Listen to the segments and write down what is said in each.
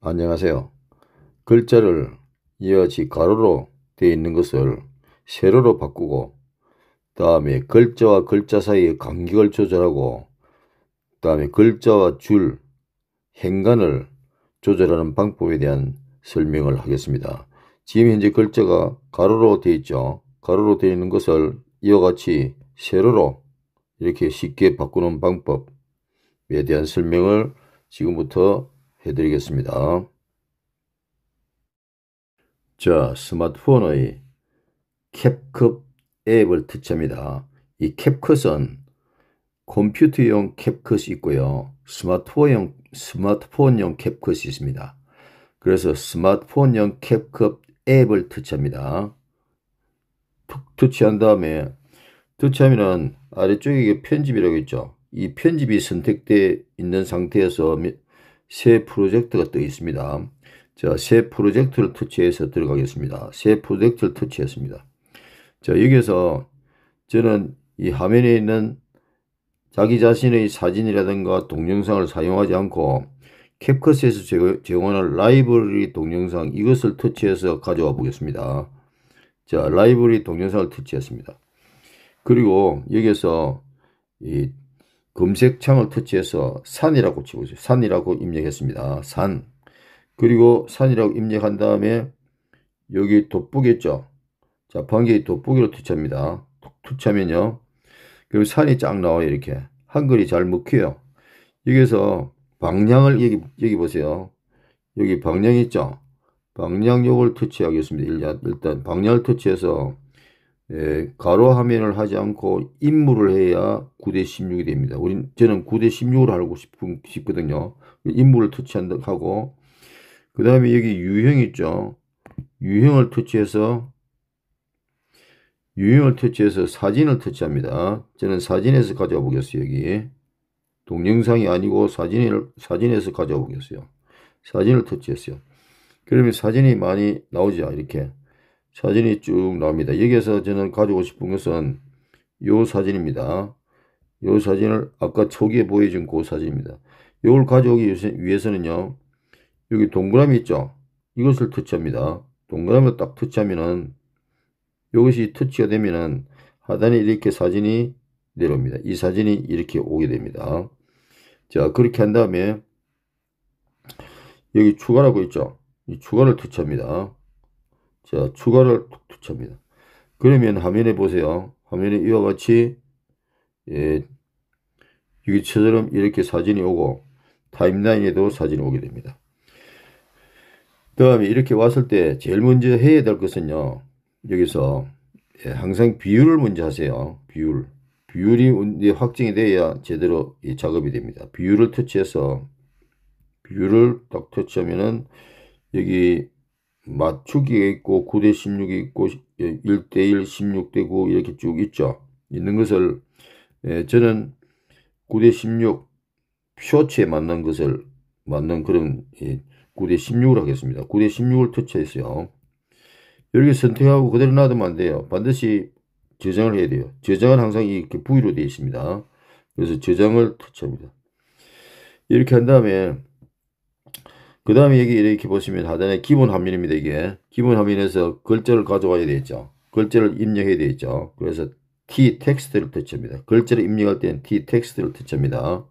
안녕하세요. 글자를 이와 같이 가로로 되어 있는 것을 세로로 바꾸고 다음에 글자와 글자 사이의 간격을 조절하고 다음에 글자와 줄, 행간을 조절하는 방법에 대한 설명을 하겠습니다. 지금 현재 글자가 가로로 되어 있죠. 가로로 되어 있는 것을 이와 같이 세로로 이렇게 쉽게 바꾸는 방법 에 대한 설명을 지금부터 해드리겠습니다. 자, 스마트폰의 캡컷 앱을 터치합니다. 이 캡컷은 컴퓨터용 캡컷이 있고요. 스마트폰용, 스마트폰용 캡컷이 있습니다. 그래서 스마트폰용 캡컷 앱을 터치합니다. 툭 터치한 다음에 터치하면은 아래쪽에 편집이라고 있죠. 이 편집이 선택되어 있는 상태에서 새 프로젝트가 떠 있습니다. 자, 새 프로젝트를 터치해서 들어가겠습니다. 새 프로젝트를 터치했습니다. 자, 여기에서 저는 이 화면에 있는 자기 자신의 사진이라든가 동영상을 사용하지 않고 캡컷에서 제공하는 라이브러리 동영상 이것을 터치해서 가져와 보겠습니다. 자, 라이브러리 동영상을 터치했습니다. 그리고 여기에서 이 검색창을 터치해서 산이라고 치고 있어요. 산이라고 입력했습니다. 산. 그리고 산이라고 입력한 다음에 여기 돋보겠죠. 자, 번개 돋보기로 터치합니다. 터치하면요. 그리고 산이 쫙 나와요. 이렇게. 한글이 잘 먹혀요. 여기서 방향을 여기, 여기 보세요. 여기 방향 있죠? 방향 요걸 터치하겠습니다. 일단 방향을 터치해서 예, 가로 화면을 하지 않고 임무를 해야 9대 16이 됩니다. 우린 저는 9대 16으로 알고 싶은, 싶거든요. 임무를 터치하고 그 다음에 여기 유형 있죠. 유형을 터치해서 유형을 터치해서 사진을 터치합니다. 저는 사진에서 가져와 보겠어요. 여기 동영상이 아니고 사진을 사진에서 가져와 보겠어요. 사진을 터치했어요. 그러면 사진이 많이 나오죠. 이렇게 사진이 쭉 나옵니다. 여기에서 저는 가지고 싶은 것은 요 사진입니다. 요 사진을 아까 초기에 보여준 그 사진입니다. 이걸 가져오기 위해서는요. 여기 동그라미 있죠? 이것을 터치합니다. 동그라미를 딱 터치하면은 이것이 터치가 되면은 하단에 이렇게 사진이 내려옵니다. 이 사진이 이렇게 오게 됩니다. 자, 그렇게 한 다음에 여기 추가라고 있죠? 이 추가를 터치합니다. 자, 추가를 툭 터치합니다. 그러면 화면에 보세요. 화면에 이와 같이 예, 여기처럼 이렇게 사진이 오고 타임라인에도 사진이 오게 됩니다. 그 다음에 이렇게 왔을 때 제일 먼저 해야 될 것은요. 여기서 예, 항상 비율을 먼저 하세요. 비율. 비율이 확정이 돼야 제대로 작업이 됩니다. 비율을 터치해서 비율을 딱 터치하면은 여기 맞추기가 있고 9대 16이 있고 1대1 16대 9 이렇게 쭉 있죠. 있는 것을 예, 저는 9대 16 쇼츠에 맞는 것을 맞는 그런 예, 9대 16을 하겠습니다. 9대 16을 터치했어요. 이렇게 선택하고 그대로 놔두면 안 돼요. 반드시 저장을 해야 돼요. 저장은 항상 이렇게 V로 되어 있습니다. 그래서 저장을 터치합니다. 이렇게 한 다음에 그 다음에 여기 이렇게 보시면 하단에 기본 화면입니다. 이게 기본 화면에서 글자를 가져와야 되겠죠. 글자를 입력해야 되겠죠. 그래서 T 텍스트를 터치합니다. 글자를 입력할 때는 T 텍스트를 터치합니다.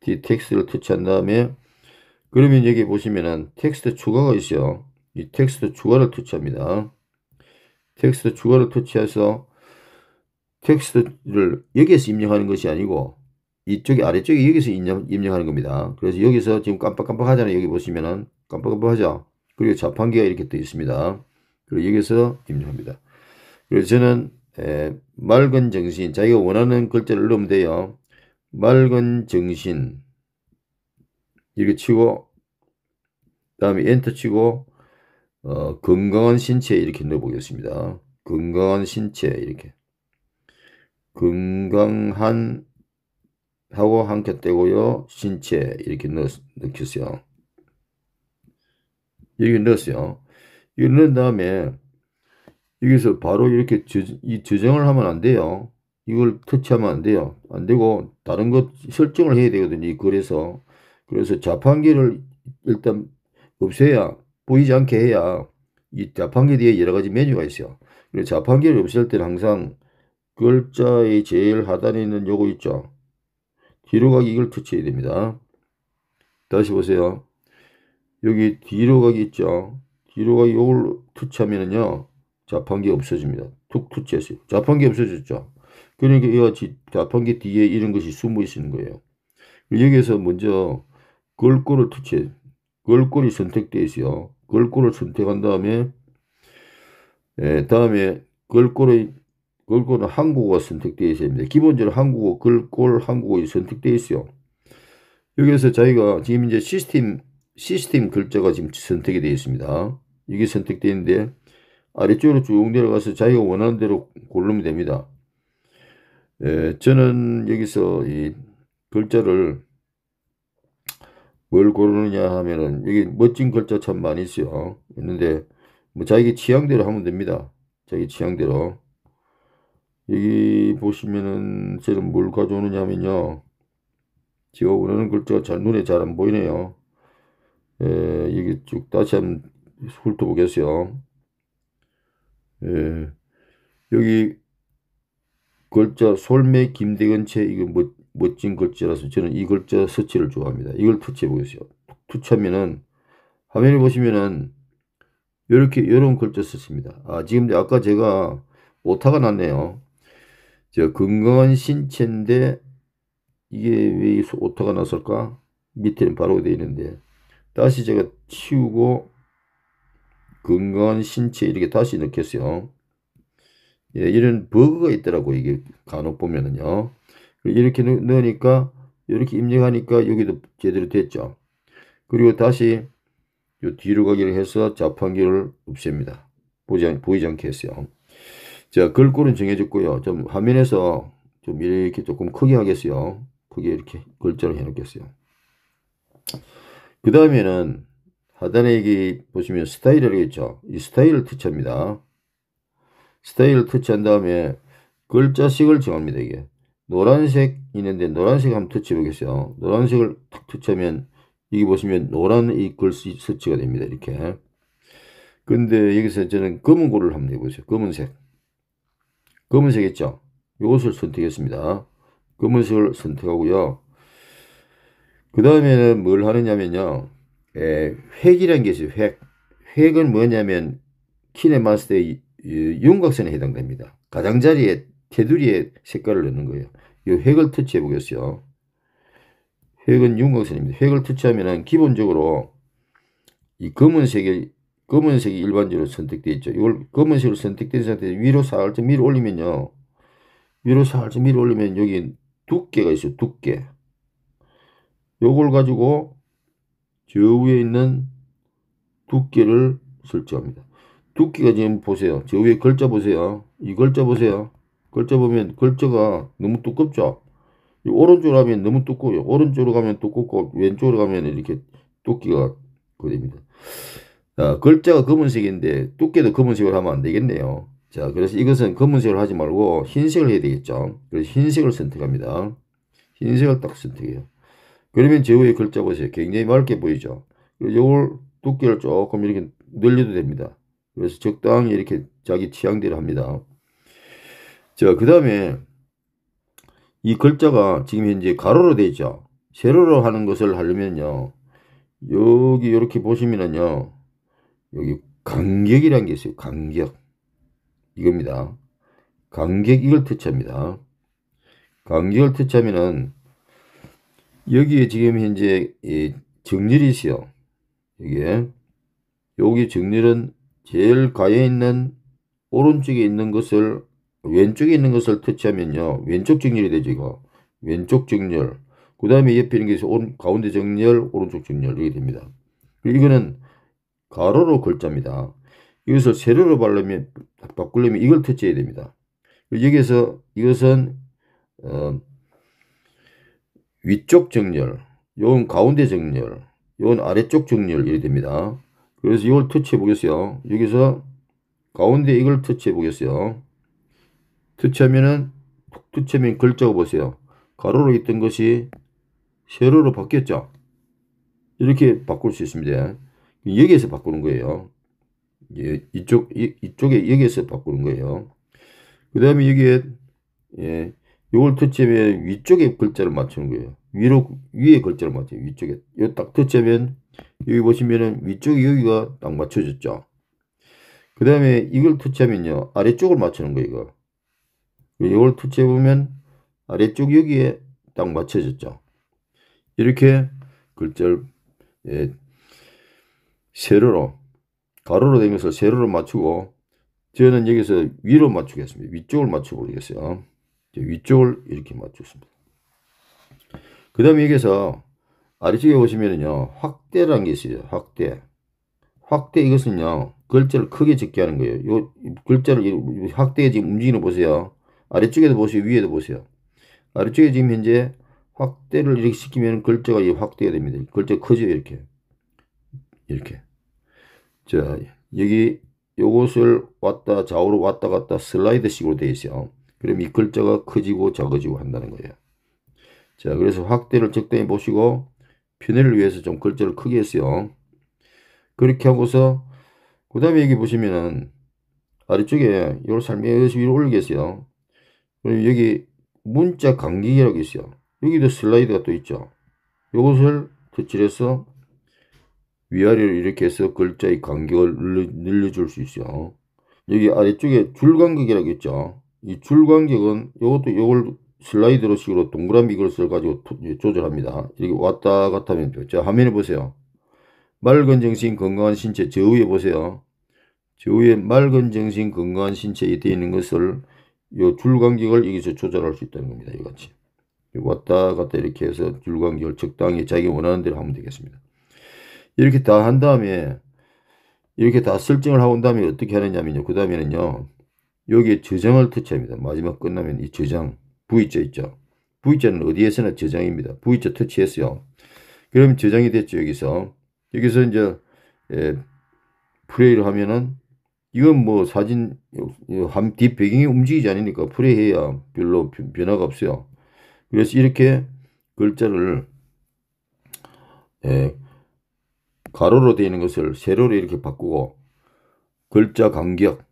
T 텍스트를 터치한 다음에 그러면 여기 보시면은 텍스트 추가가 있어요. 이 텍스트 추가를 터치합니다. 텍스트 추가를 터치해서 텍스트를 여기에서 입력하는 것이 아니고 이쪽에 아래쪽에 여기서 입력, 입력하는 겁니다. 그래서 여기서 지금 깜빡깜빡 하잖아요. 여기 보시면은 깜빡깜빡 하죠. 그리고 자판기가 이렇게 떠 있습니다. 그리고 여기서 입력합니다. 그래서 저는 에, 맑은 정신 자기가 원하는 글자를 넣으면 돼요. 맑은 정신 이렇게 치고 다음에 엔터 치고 어, 건강한 신체 이렇게 넣어보겠습니다. 건강한 신체 이렇게 건강한 하고 한 켜 떼고요. 신체 이렇게 넣, 넣겠어요. 이렇게 넣었어요. 이거 넣은 다음에 여기서 바로 이렇게 저, 이 저장을 하면 안 돼요. 이걸 터치하면 안 돼요. 안 되고 다른 것 설정을 해야 되거든요. 그래서 그래서 자판기를 일단 없애야 보이지 않게 해야 이 자판기 뒤에 여러 가지 메뉴가 있어요. 그래서 자판기를 없앨 때는 항상 글자의 제일 하단에 있는 요거 있죠. 뒤로 가기 이걸 터치해야 됩니다. 다시 보세요. 여기 뒤로 가기 있죠. 뒤로 가기 요걸 터치하면은요. 자판기 없어집니다. 툭 터치했어요. 자판기 없어졌죠. 그러니까 이 자판기 뒤에 이런 것이 숨어 있는 거예요. 여기에서 먼저 걸골을 터치해. 걸골이 선택되어 있어요. 걸골을 선택한 다음에 예, 다음에 걸골의 걸골은 한국어가 선택되어 있어야 됩니다. 기본적으로 한국어, 걸골 한국어가 선택되어 있어요. 여기에서 자기가 지금 이제 시스템 시스템 글자가 지금 선택이 되어 있습니다. 이게 선택되어 있는데 아래쪽으로 쭉 내려가서 자기가 원하는 대로 고르면 됩니다. 예, 저는 여기서 이 글자를 뭘 고르느냐 하면은 여기 멋진 글자 참 많이 있어요. 있는데 뭐 자기 취향대로 하면 됩니다. 자기 취향대로. 여기 보시면은 저는 뭘 가져오느냐 하면요. 제가 원하는 글자가 잘 눈에 잘 안 보이네요. 예, 여기 쭉 다시 한번 훑어보겠어요. 예, 여기 글자 솔매 김대건채 이거 멋, 멋진 글자라서 저는 이 글자 서치를 좋아합니다. 이걸 터치해 보겠어요. 터치하면은 화면에 보시면은 이렇게 이런 글자 썼습니다. 아 지금 아까 제가 오타가 났네요. 저 건강한 신체인데 이게 왜 오타가 났을까? 밑에는 바로 되어 있는데 다시 제가 치우고 건강한 신체 이렇게 다시 넣겠어요. 예, 이런 버그가 있더라고 이게 간혹 보면은요. 이렇게 넣으니까 이렇게 입력하니까 여기도 제대로 됐죠. 그리고 다시 요 뒤로 가기를 해서 자판기를 없앱니다. 보지, 보이지 않게 했어요. 자, 글꼴은 정해졌고요. 좀 화면에서 좀 이렇게 조금 크게 하겠어요. 크게 이렇게 글자를 해놓겠어요. 그 다음에는 하단에 여기 보시면 스타일이라고 있죠. 이 스타일을 터치합니다. 스타일을 터치한 다음에 글자식을 정합니다. 이게 노란색 있는데 노란색 한번 터치해 보겠어요. 노란색을 탁 터치하면 여기 보시면 노란 이 글씨 서치가 됩니다. 이렇게. 근데 여기서 저는 검은 고를 한번 해보세요. 검은색. 검은색 있죠? 이것을 선택했습니다. 검은색을 선택하고요. 그 다음에는 뭘 하느냐면요. 에, 획이라는 게 있어요. 획. 획은 뭐냐면 키네마스터의 윤곽선에 해당됩니다. 가장자리에 테두리에 색깔을 넣는 거예요. 이 획을 터치해 보겠어요. 획은 윤곽선입니다. 획을 터치하면 기본적으로 이 검은색이 검은색이 일반적으로 선택되어 있죠. 이걸 검은색으로 선택된 상태에서 위로 살짝 밀어 올리면요. 위로 살짝 밀어 올리면 여기 두께가 있어요. 두께. 요걸 가지고 저 위에 있는 두께를 설정합니다. 두께가 지금 보세요. 저 위에 글자 보세요. 이 글자 보세요. 글자 보면 글자가 너무 두껍죠? 오른쪽으로 가면 너무 두꺼워요. 오른쪽으로 가면 두껍고 왼쪽으로 가면 이렇게 두께가 그됩니다. 자, 글자가 검은색인데 두께도 검은색으로 하면 안 되겠네요. 자, 그래서 이것은 검은색을 하지 말고 흰색을 해야 되겠죠. 그래서 흰색을 선택합니다. 흰색을 딱 선택해요. 그러면 제 위에 글자 보세요. 굉장히 맑게 보이죠. 그래서 이걸 두께를 조금 이렇게 늘려도 됩니다. 그래서 적당히 이렇게 자기 취향대로 합니다. 자, 그 다음에 이 글자가 지금 현재 가로로 되어 있죠. 세로로 하는 것을 하려면요. 여기 이렇게 보시면은요. 여기 간격이라는 게 있어요. 간격. 이겁니다. 간격 이걸 터치합니다. 간격을 터치하면은 여기에 지금 현재 정렬이 있어요. 이게 여기 정렬은 제일 가에 있는 오른쪽에 있는 것을 왼쪽에 있는 것을 터치하면요. 왼쪽 정렬이 되죠. 이거. 왼쪽 정렬. 그 다음에 옆에 있는 게 오른, 가운데 정렬, 오른쪽 정렬. 이렇게 됩니다. 이거는 가로로 글자입니다. 이것을 세로로 바르면, 바꾸려면 이걸 터치해야 됩니다. 여기에서 이것은, 어, 위쪽 정렬, 요건 가운데 정렬, 요건 아래쪽 정렬 이렇게 됩니다. 그래서 이걸 터치해 보겠어요. 여기서 가운데 이걸 터치해 보겠어요. 터치하면은 툭 붙이면 글자가 보세요. 가로로 있던 것이 세로로 바뀌었죠. 이렇게 바꿀 수 있습니다. 여기에서 바꾸는 거예요. 예, 이쪽, 이, 이쪽에 여기에서 바꾸는 거예요. 그 다음에 여기에, 예, 요걸 터치하면 위쪽에 글자를 맞추는 거예요. 위로, 위에 글자를 맞춰요. 위쪽에. 요 딱 터치하면, 여기 보시면은 위쪽에 여기가 딱 맞춰졌죠. 그 다음에 이걸 터치하면요. 아래쪽을 맞추는 거예요, 이거. 이걸 터치해보면 아래쪽 여기에 딱 맞춰졌죠. 이렇게 글자를, 예, 세로로, 가로로 된 것을 세로로 맞추고, 저는 여기서 위로 맞추겠습니다. 위쪽을 맞춰보겠어요. 위쪽을 이렇게 맞췄습니다. 그 다음에 여기서 아래쪽에 보시면은요, 확대라는 게 있어요. 확대. 확대 이것은요, 글자를 크게 적게 하는 거예요. 요 글자를 확대에 지금 움직이는 보세요. 아래쪽에도 보세요. 위에도 보세요. 아래쪽에 지금 현재 확대를 이렇게 시키면 글자가 이 확대가 됩니다. 글자 커져요. 이렇게. 이렇게. 자, 여기 요것을 왔다 좌우로 왔다 갔다 슬라이드식으로 되어 있어요. 그럼 이 글자가 커지고 작아지고 한다는 거예요. 자, 그래서 확대를 적당히 보시고 편의를 위해서 좀 글자를 크게 했어요. 그렇게 하고서 그 다음에 여기 보시면은 아래쪽에 이걸 살며시 위로 올리겠어요. 그럼 여기 문자 간격이라고 있어요. 여기도 슬라이드가 또 있죠. 이것을 터치해서 위아래로 이렇게 해서 글자의 간격을 늘려, 줄수 있어요. 여기 아래쪽에 줄 간격이라고 있죠. 이 줄 간격은 이것도 이걸 슬라이드로 식으로 동그라미 그릇을 가지고 조절합니다. 이렇게 왔다 갔다 하면 자 화면에 보세요. 맑은 정신 건강한 신체 저 위에 보세요. 저 위에 맑은 정신 건강한 신체에 되어 있는 것을 요 줄간격을 여기서 조절할 수 있다는 겁니다. 이같이 왔다 갔다 이렇게 해서 줄 간격을 적당히 자기 원하는 대로 하면 되겠습니다. 이렇게 다 한 다음에 이렇게 다 설정을 하고 난 다음에 어떻게 하느냐면요. 그 다음에는요. 여기에 저장을 터치합니다. 마지막 끝나면 이 저장 V자 있죠. V자는 어디에서나 저장입니다. V자 터치했어요. 그럼 저장이 됐죠. 여기서 여기서 이제 예, 플레이를 하면은 이건 뭐 사진 뒷 배경이 움직이지 않으니까 플레이해야 별로 변화가 없어요. 그래서 이렇게 글자를 예, 가로로 되어 있는 것을 세로로 이렇게 바꾸고 글자 간격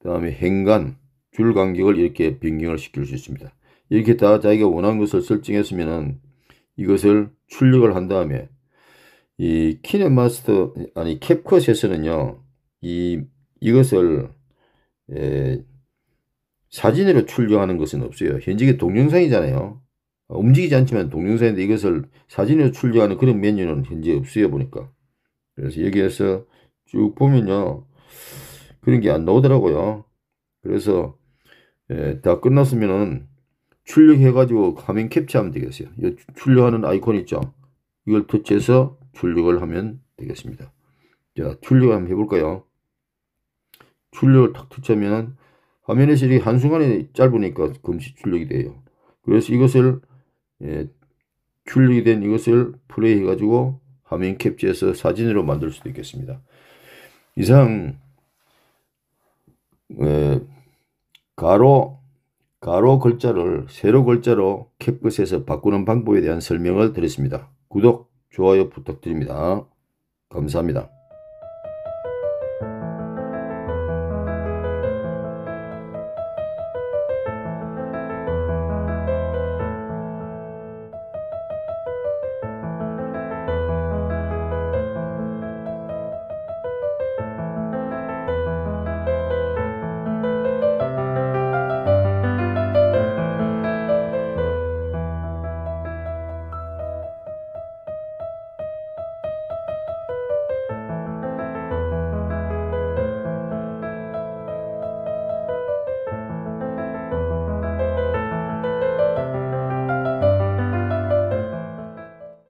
그 다음에 행간 줄 간격을 이렇게 변경을 시킬 수 있습니다. 이렇게 다 자기가 원하는 것을 설정했으면은 이것을 출력을 한 다음에 이 키넷마스터 아니 캡컷에서는요 이 이것을 에, 사진으로 출력하는 것은 없어요. 현재 동영상이잖아요. 움직이지 않지만 동영상인데 이것을 사진으로 출력하는 그런 메뉴는 현재 없어요 보니까. 그래서 여기에서 쭉 보면요 그런 게 안 나오더라고요. 그래서 에, 다 끝났으면은 출력해가지고 화면 캡처하면 되겠어요. 이 출력하는 아이콘 있죠. 이걸 터치해서 출력을 하면 되겠습니다. 자, 출력 한번 해볼까요? 출력을 탁 터치하면 화면에서 이렇게 한순간에 짧으니까 금시 출력이 돼요. 그래서 이것을 예, 출력이 된 이것을 플레이 해가지고 화면 캡처해서 사진으로 만들 수도 있겠습니다. 이상 예, 가로 가로 글자를 세로 글자로 캡컷에서 바꾸는 방법에 대한 설명을 드렸습니다. 구독, 좋아요 부탁드립니다. 감사합니다.